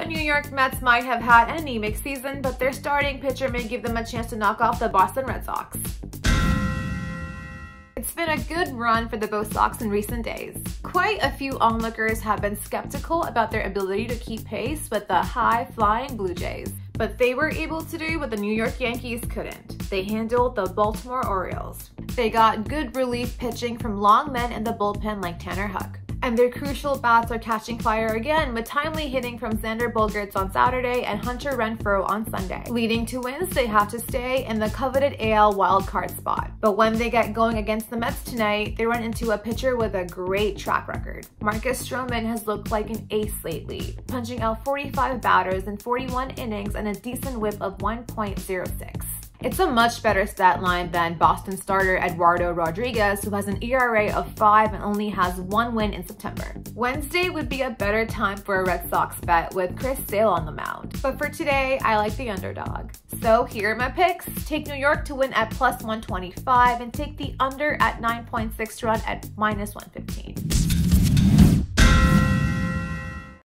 The New York Mets might have had an anemic season, but their starting pitcher may give them a chance to knock off the Boston Red Sox. It's been a good run for the Bo Sox in recent days. Quite a few onlookers have been skeptical about their ability to keep pace with the high-flying Blue Jays, but they were able to do what the New York Yankees couldn't. They handled the Baltimore Orioles. They got good relief pitching from long men in the bullpen like Tanner Houck and their crucial bats are catching fire again with timely hitting from Xander Bogaerts on Saturday and Hunter Renfroe on Sunday. Leading to wins, they have to stay in the coveted AL wildcard spot. But when they get going against the Mets tonight, they run into a pitcher with a great track record. Marcus Stroman has looked like an ace lately, punching out 45 batters in 41 innings and a decent whip of 1.06. It's a much better stat line than Boston starter Eduardo Rodriguez, who has an ERA of 5 and only has one win in September. Wednesday would be a better time for a Red Sox bet with Chris Sale on the mound. But for today, I like the underdog. So here are my picks. Take New York to win at plus 125 and take the under at 9.6 run at minus 115.